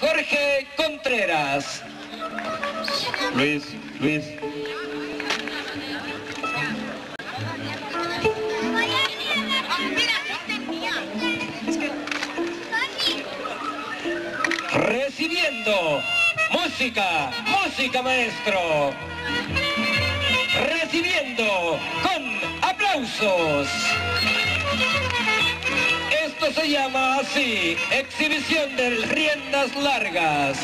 Jorge Contreras. Luis, Luis. Recibiendo música, música maestro. Recibiendo con aplausos. Se llama así, exhibición de riendas largas.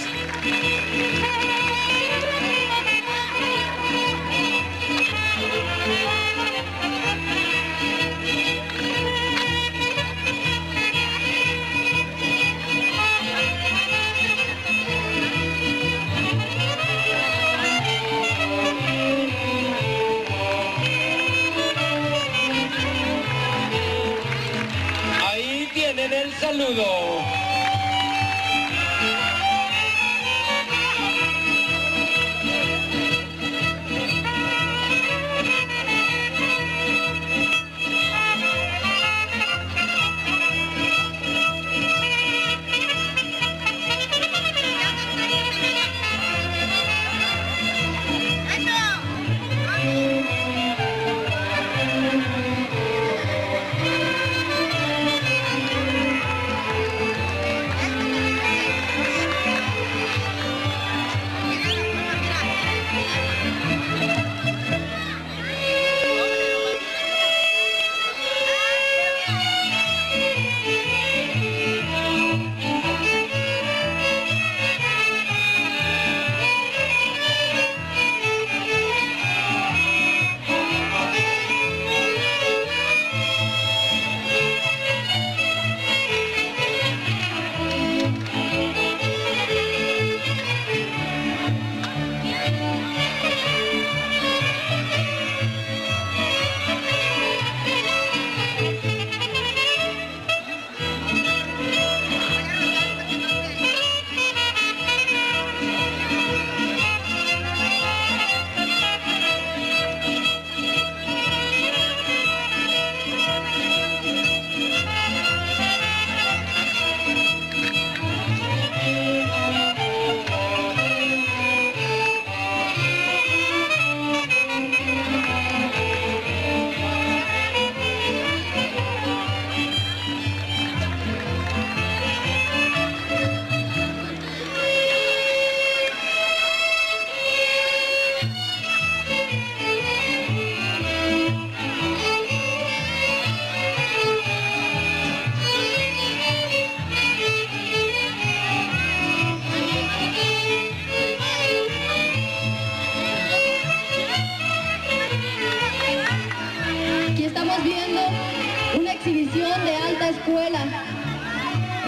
Una exhibición de alta escuela.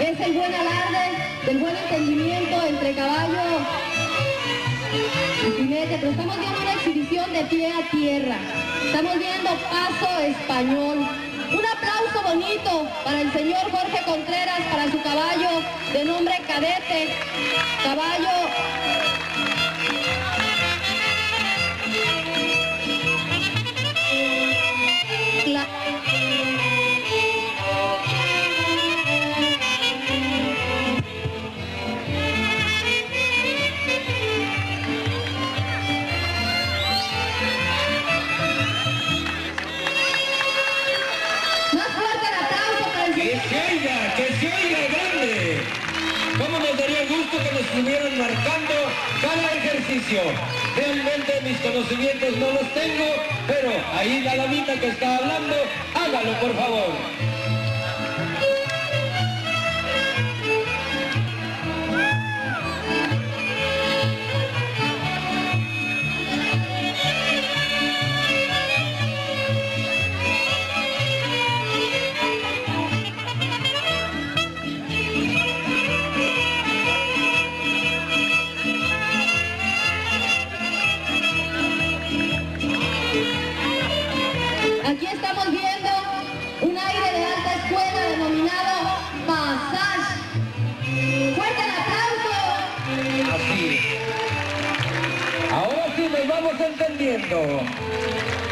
Es el buen alarde del buen entendimiento entre caballo y jinete, pero estamos viendo una exhibición de pie a tierra. Estamos viendo paso español. Un aplauso bonito para el señor Jorge Contreras, para su caballo de nombre Cadete, caballo que se oiga grande. ¿Cómo nos daría gusto que nos estuvieran marcando cada ejercicio? Realmente mis conocimientos no los tengo, pero ahí la damita que está hablando, hágalo por favor. vamos entendiendo.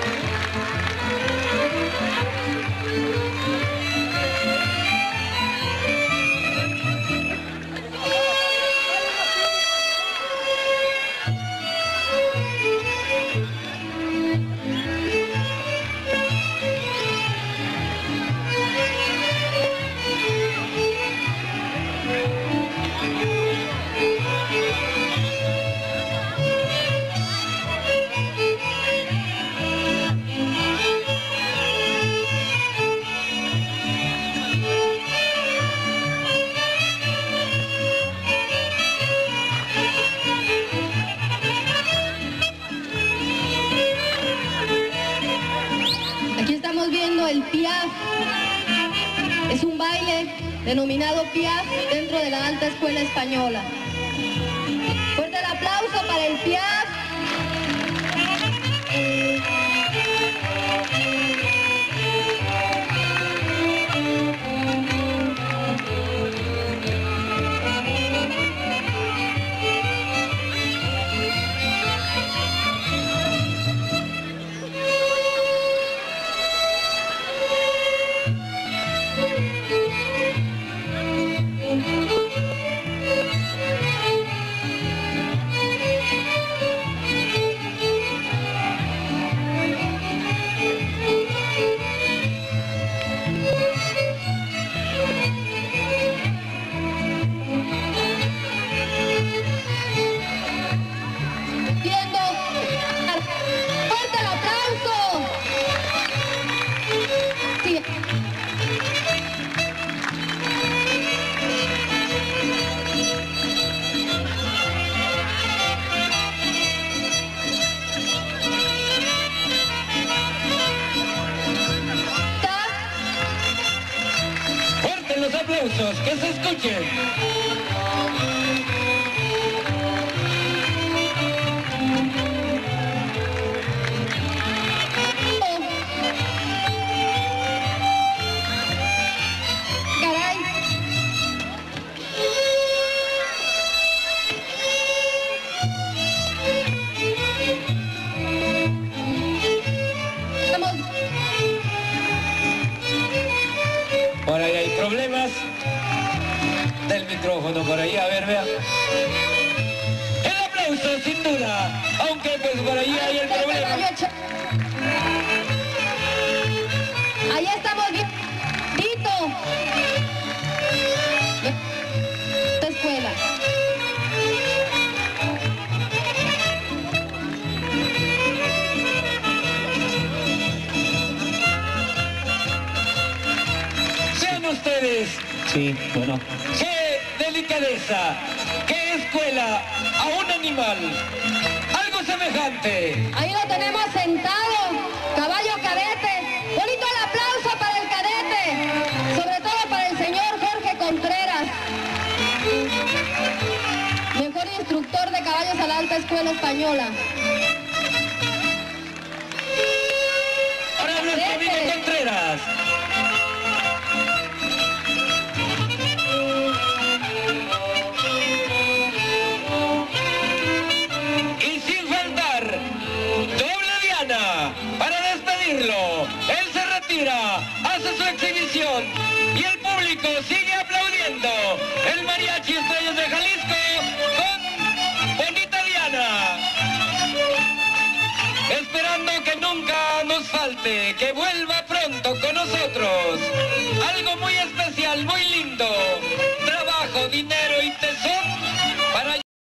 estamos viendo el Piaf. Es un baile denominado Piaf dentro de la alta escuela española. Fuerte el aplauso para el Piaf. Aplausos, que se escuchen. Micrófono, por ahí, a ver, vea. El aplauso, sin duda, aunque pues por ahí hay el problema. Ahí estamos bien. Vito. Esta escuela. Sean ustedes, Sí, bueno. Delicadeza, qué escuela a un animal, algo semejante. Ahí lo tenemos sentado. Caballo cadete. Bonito el aplauso para el cadete. Sobre todo para el señor Jorge Contreras. Mejor instructor de caballos a la alta escuela española. Que vuelva pronto con nosotros. Algo muy especial, muy lindo. Trabajo, dinero y tesón